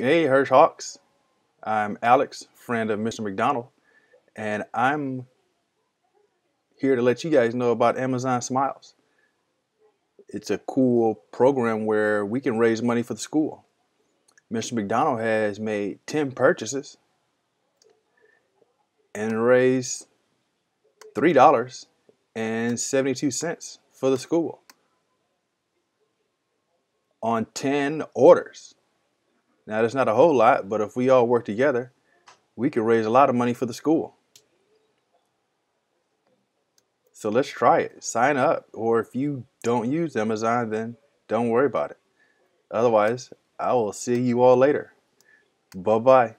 Hey, Hirsch Hawks. I'm Alex, friend of Mr. McDonald, and I'm here to let you guys know about Amazon Smiles. It's a cool program where we can raise money for the school. Mr. McDonald has made 10 purchases and raised $3.72 for the school on 10 orders. Now, that's not a whole lot, but if we all work together, we could raise a lot of money for the school. So let's try it. Sign up. Or if you don't use Amazon, then don't worry about it. Otherwise, I will see you all later. Bye bye.